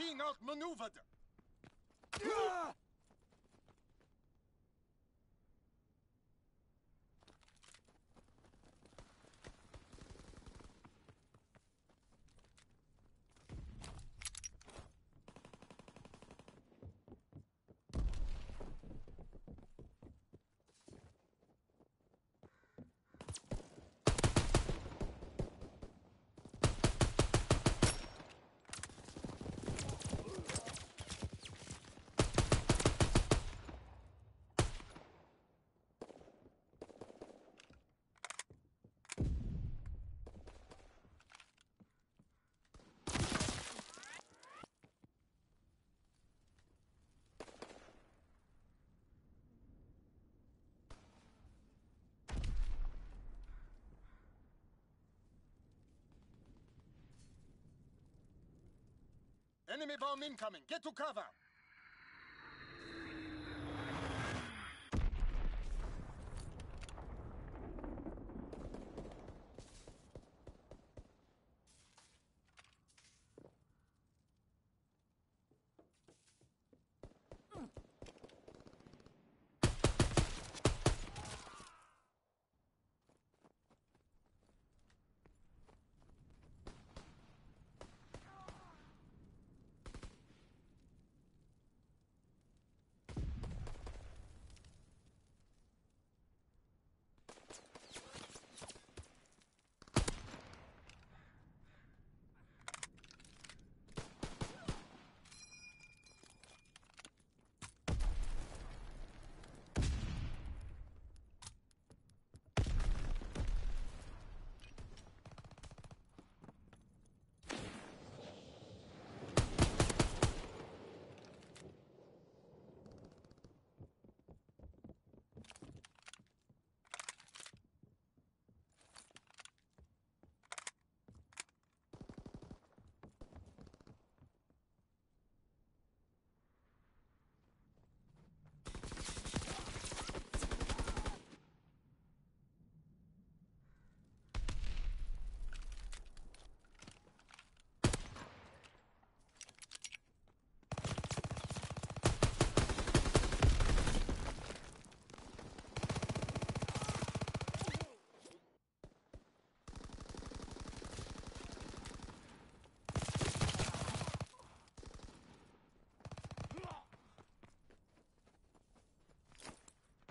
being outmaneuvered! Enemy bomb incoming! Get to cover!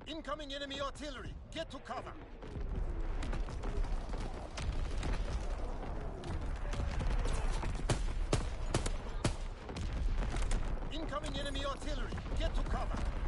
Incoming enemy artillery! Get to cover! Incoming enemy artillery! Get to cover!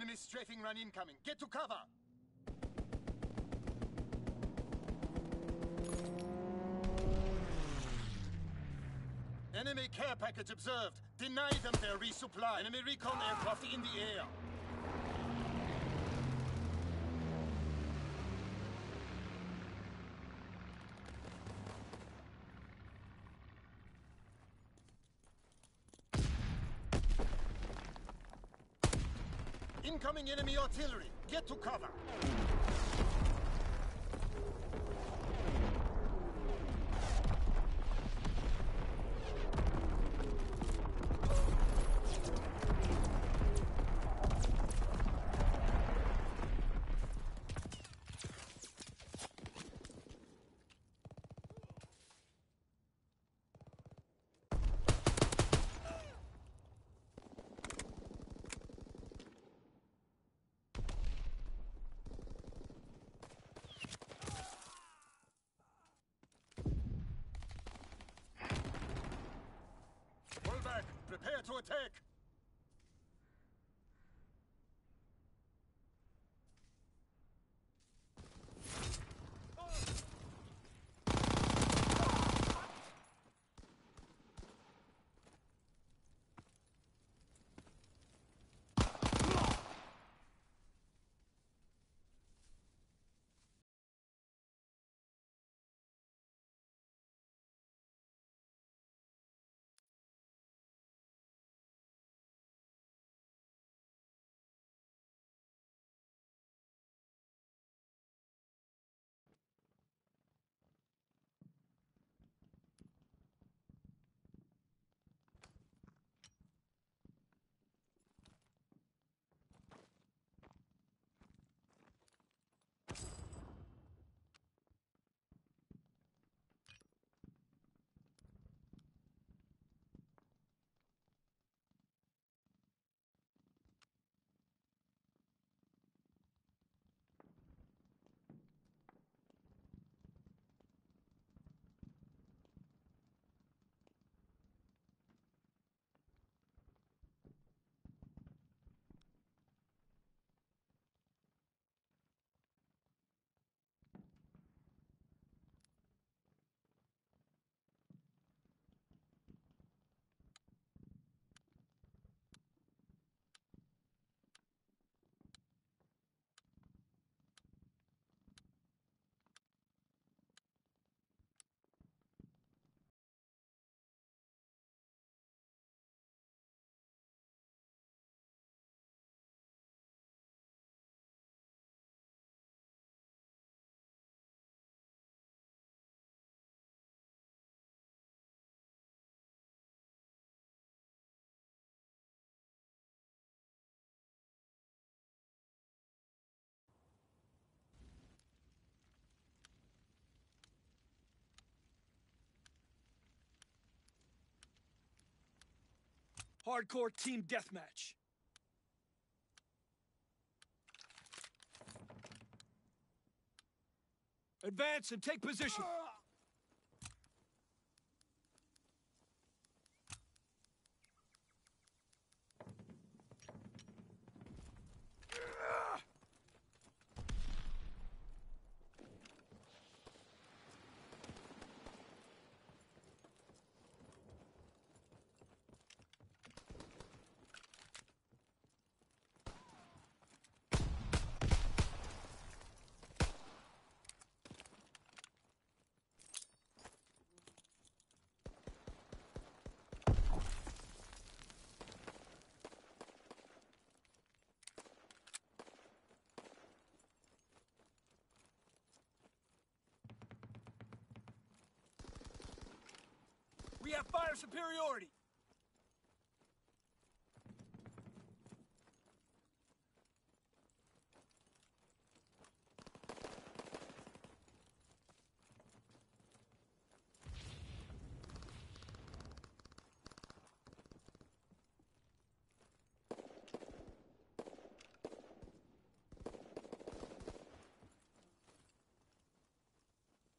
Enemy strafing run incoming. Get to cover! Enemy care package observed. Deny them their resupply. Enemy recon aircraft in the air. Incoming enemy artillery. Get to cover. Hardcore team deathmatch. Advance and take position. Uh, We have fire superiority.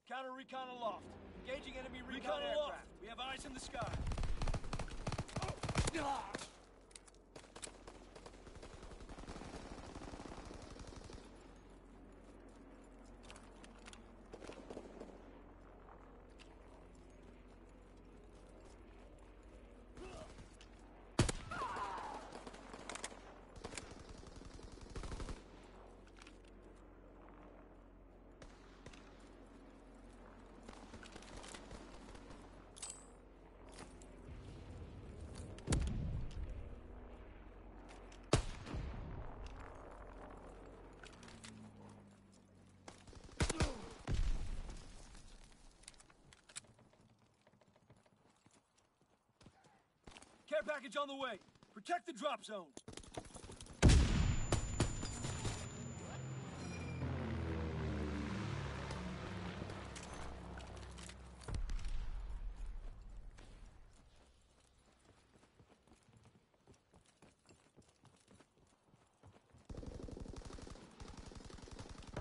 Counter recon aloft. Engaging enemy recon, Recon aloft. Eyes in the sky. Oh. Care package on the way. Protect the drop zone.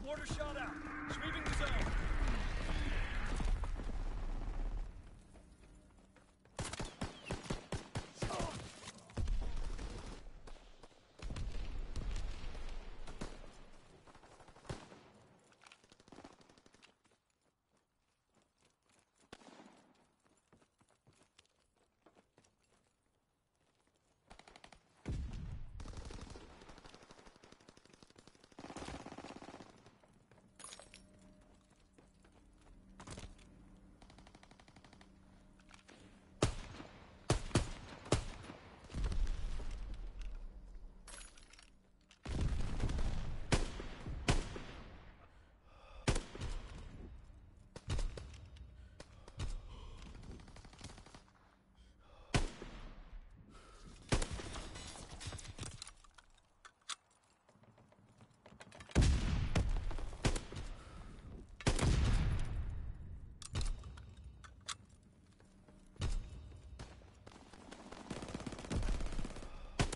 Mortar shot out. Sweeping the zone.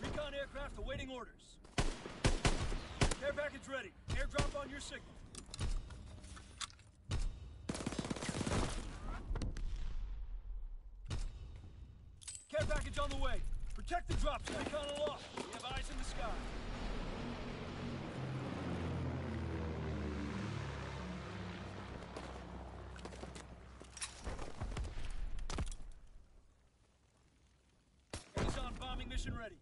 Recon aircraft awaiting orders. Care package ready. Airdrop on your signal. Care package on the way. Protect the drop zone. Recon aloft. We have eyes in the sky. Amazon bombing mission ready.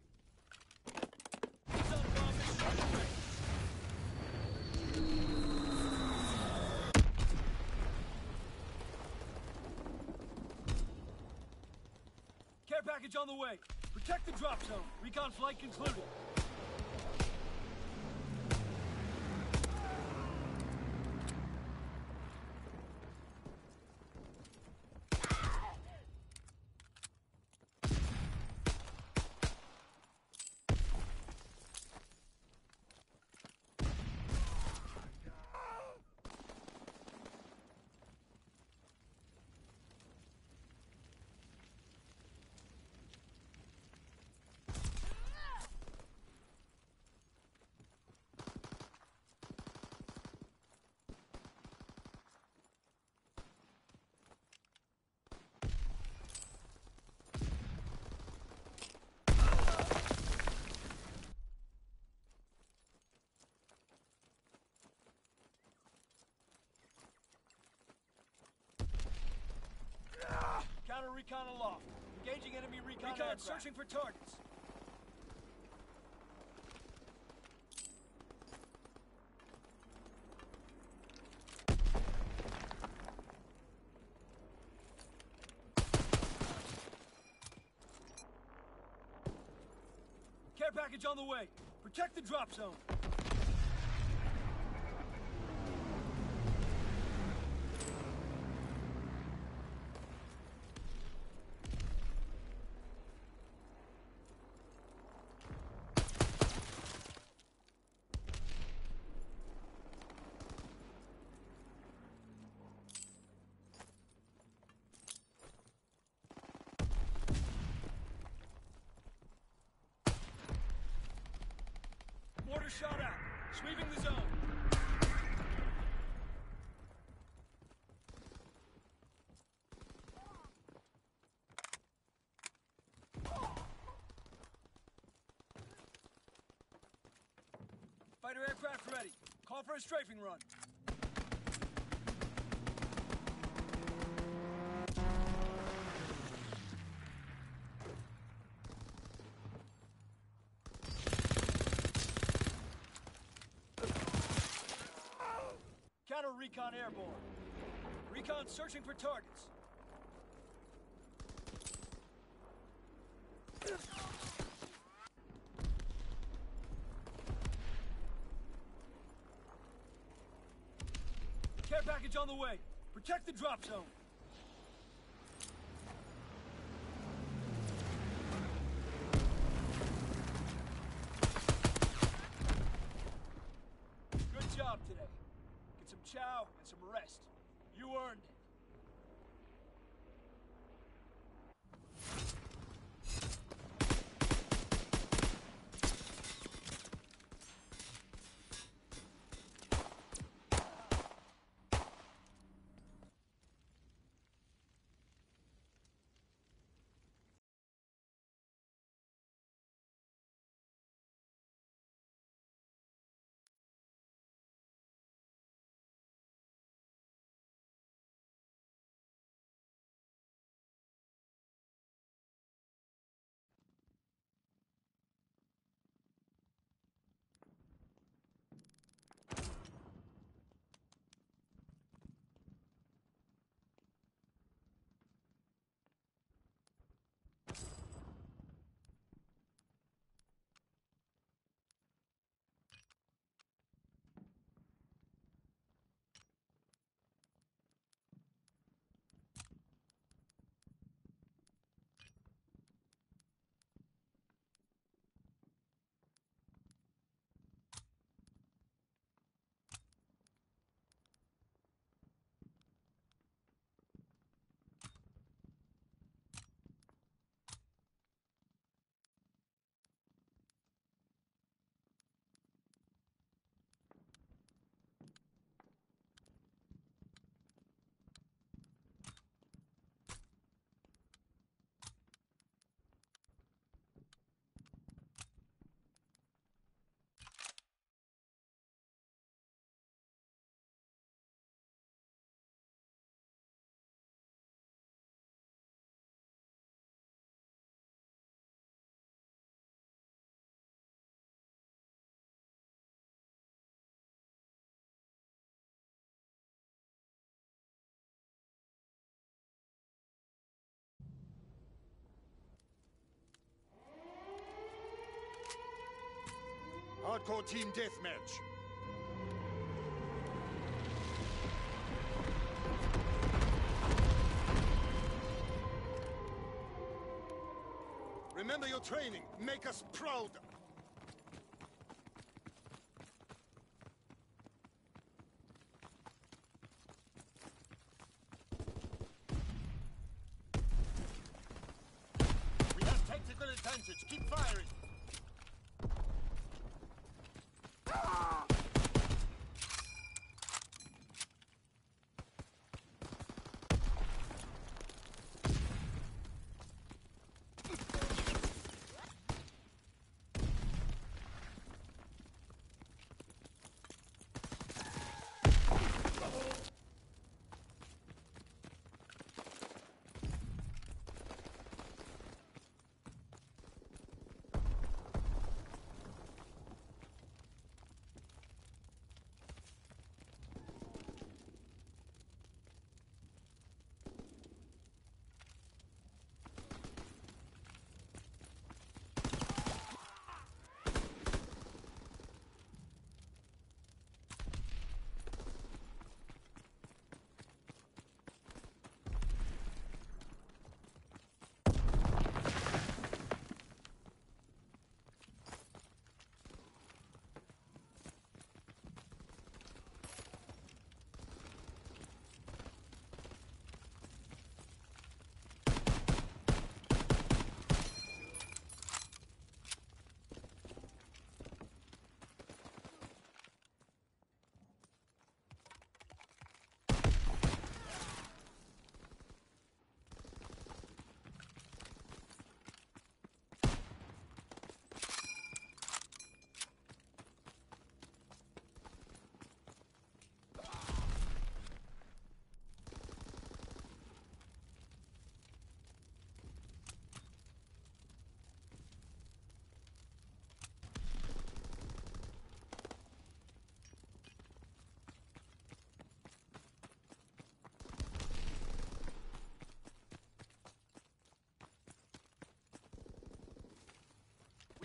Package on the way. Protect the drop zone. Recon flight concluded. Counter recon aloft. Engaging enemy recon. Recon aircraft. searching for targets. Care package on the way. Protect the drop zone. Mortar shot out. Sweeping the zone. Fighter aircraft ready. Call for a strafing run. Counter recon airborne. Recon searching for targets. Care package on the way. Protect the drop zone. Hardcore team deathmatch. Remember your training. Make us proud.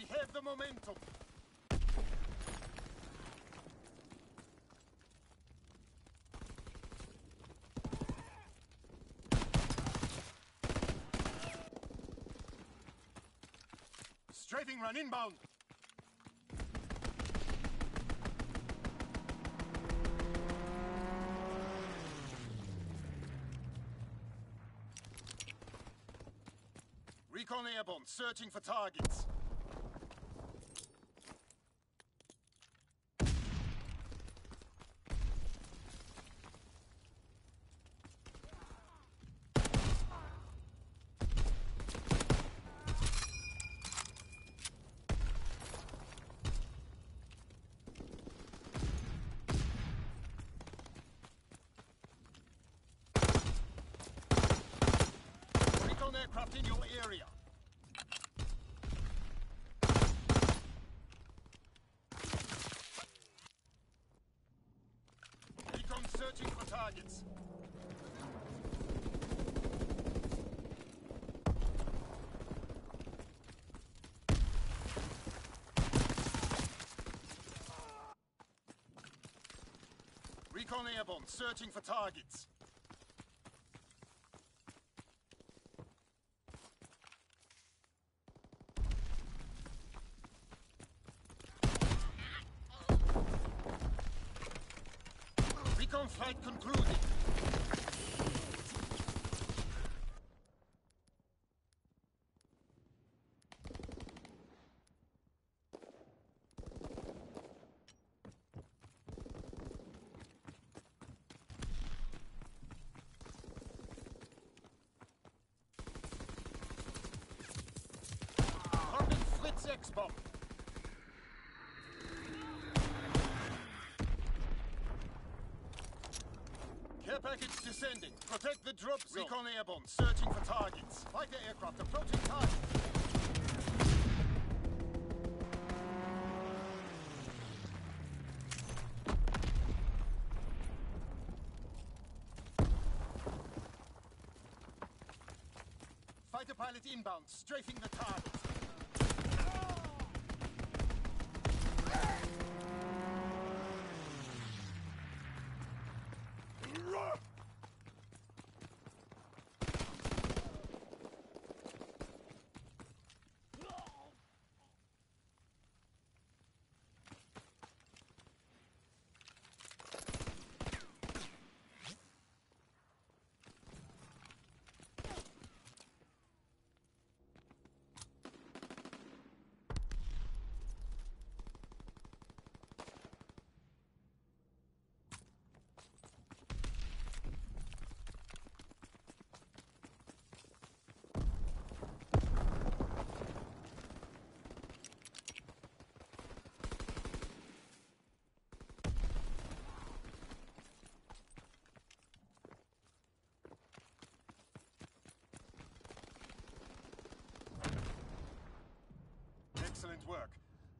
have the momentum. Strafing run inbound. Recon airborne, searching for targets. Recon airborne, searching for targets. Recon flight concluded. Holding Fritz X-Bomb. Care package descending. Protect the drop zone. Recon airborne, searching for targets. Fighter aircraft approaching target. Fighter pilot inbound, strafing the target.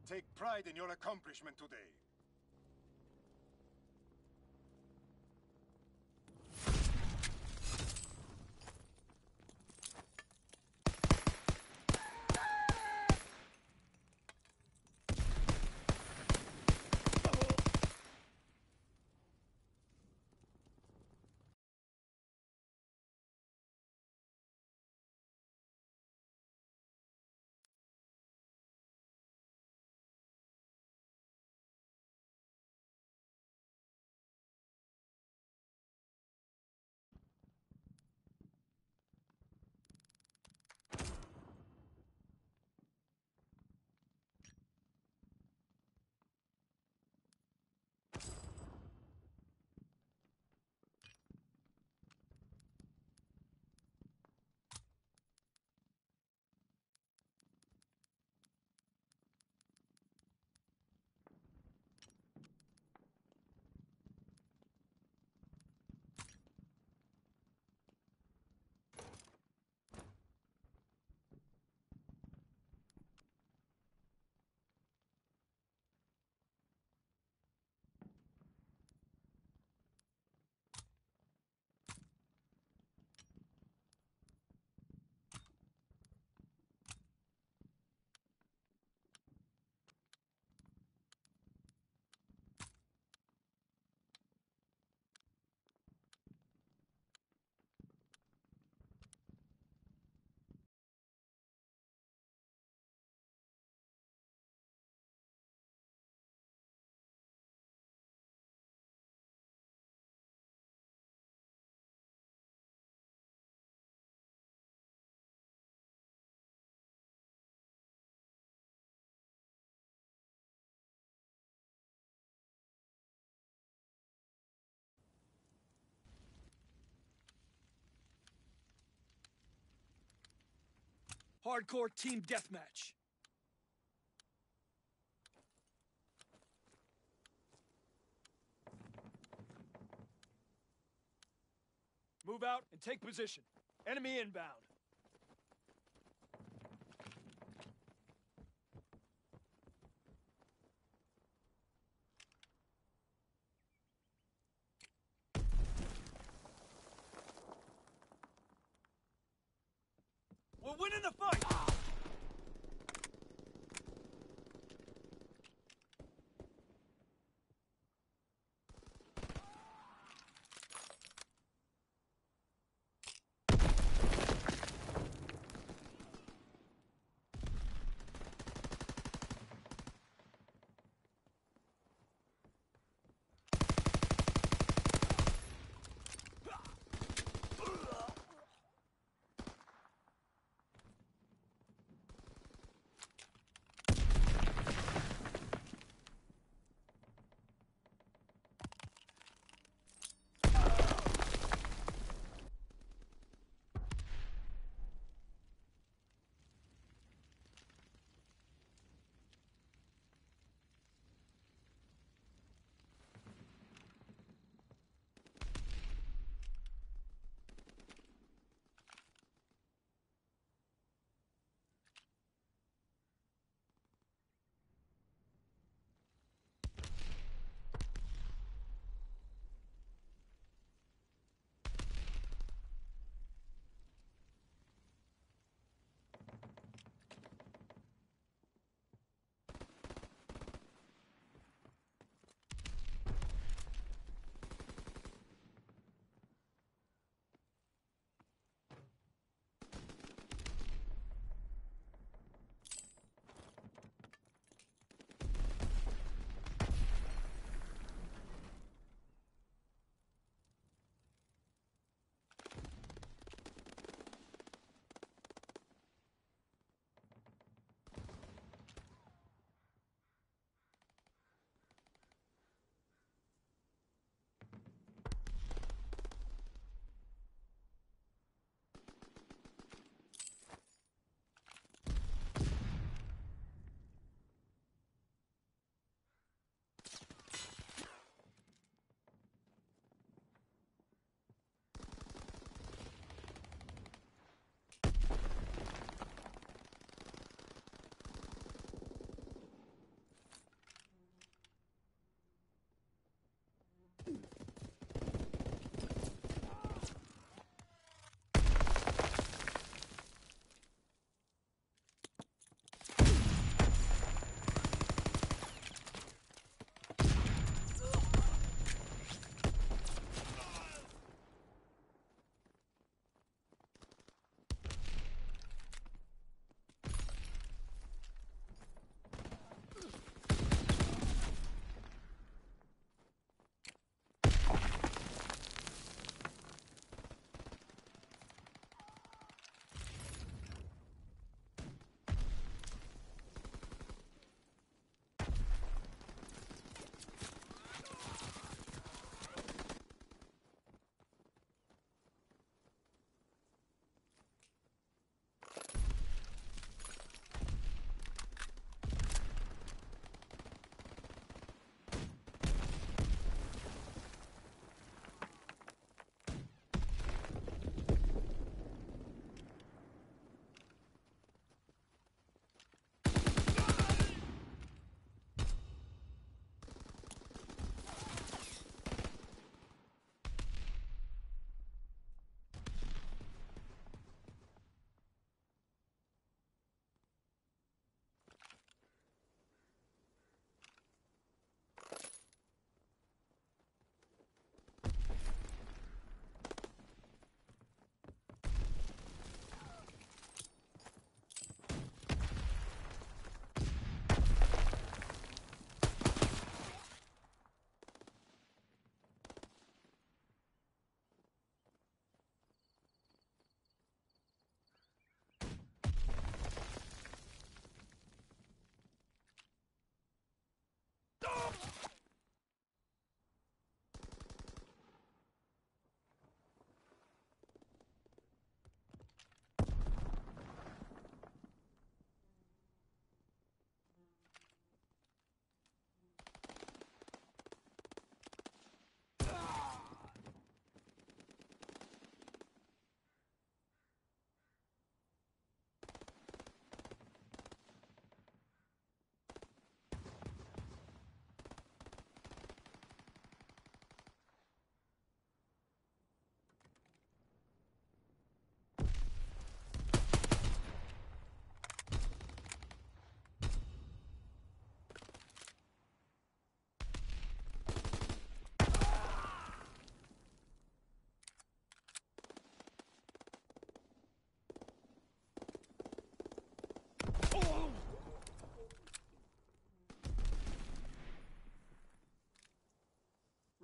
Take pride in your accomplishment today. Hardcore team deathmatch. Move out and take position. Enemy inbound.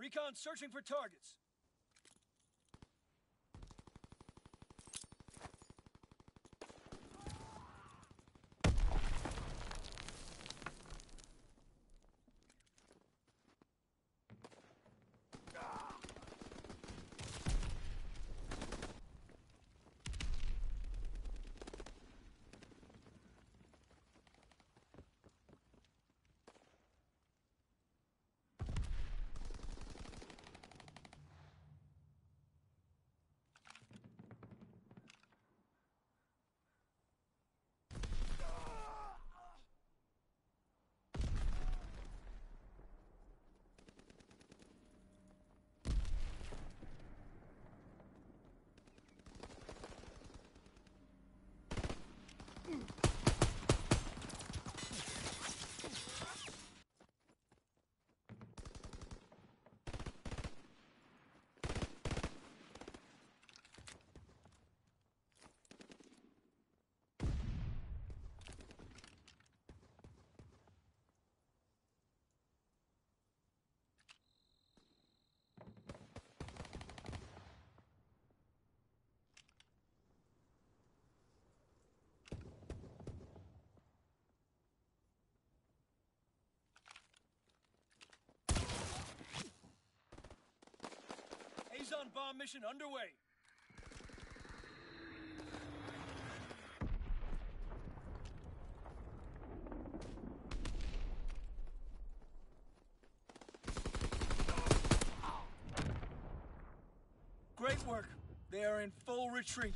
Recon searching for targets. Azon bomb mission underway. Great work. They are in full retreat.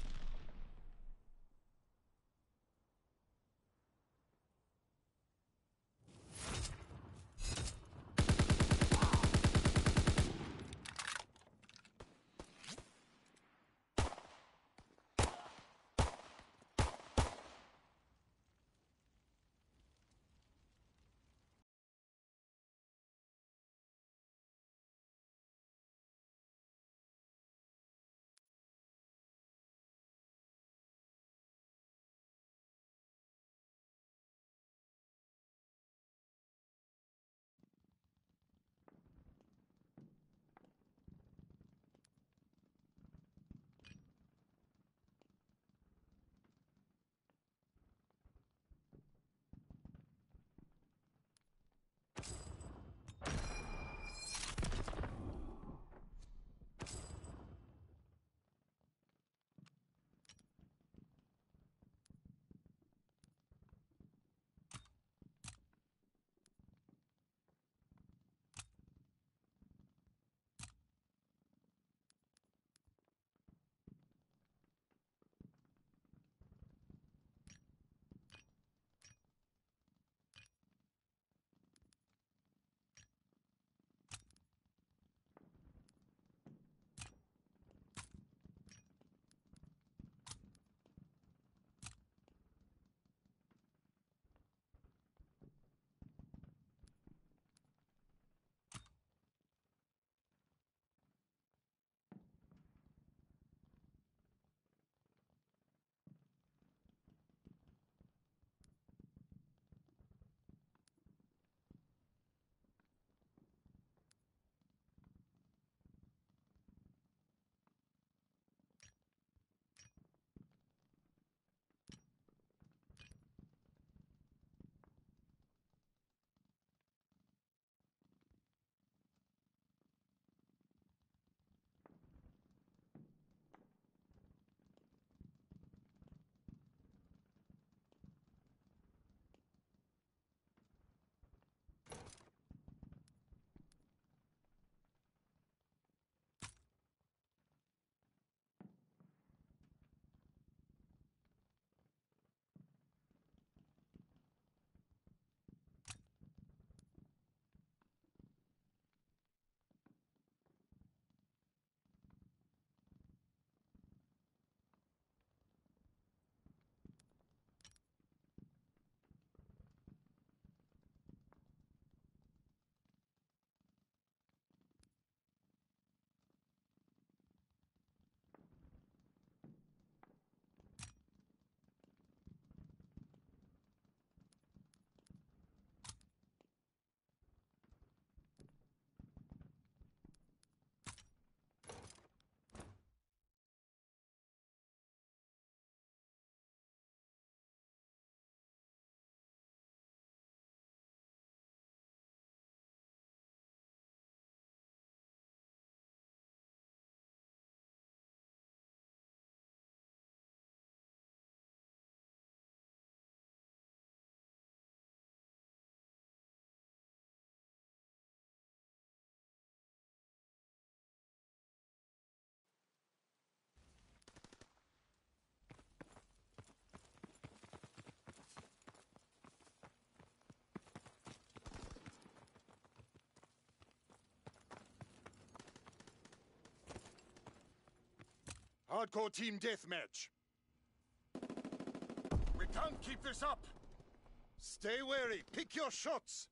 Hardcore team deathmatch. We can't keep this up. Stay wary. Pick your shots.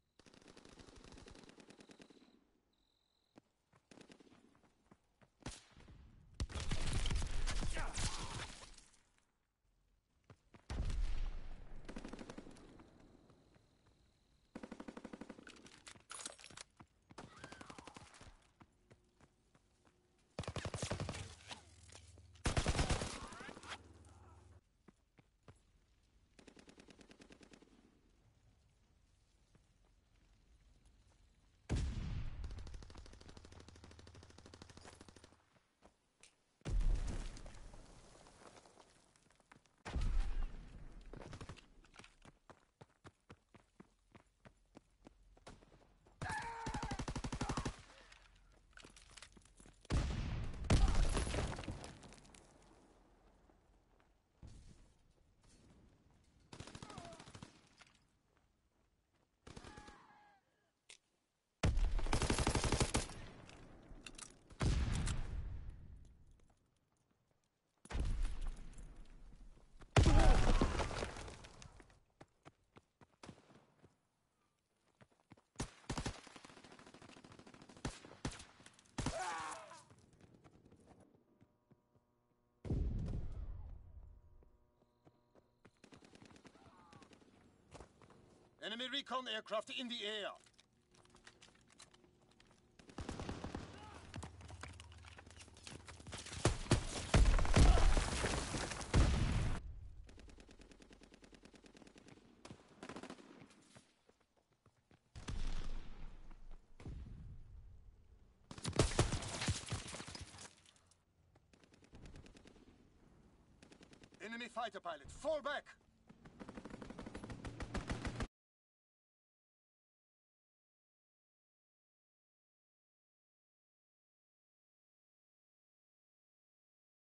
Enemy recon aircraft in the air. Enemy fighter pilot, fall back!